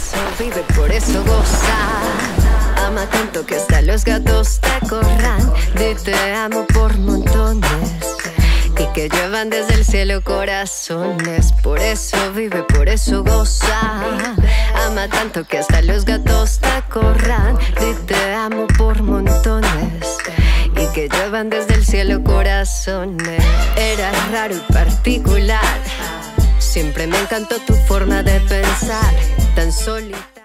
eso vive, por eso goza. Ama tanto que hasta los gatos te corran. Di te amo por montones. Y que llevan desde el cielo corazones. Por eso vive, por eso goza. Ama tanto que hasta los gatos te corran. Di te amo por montones. Y que llevan desde el cielo corazones. Eras raro y particular. Siempre me encantó tu forma de pensar, solita.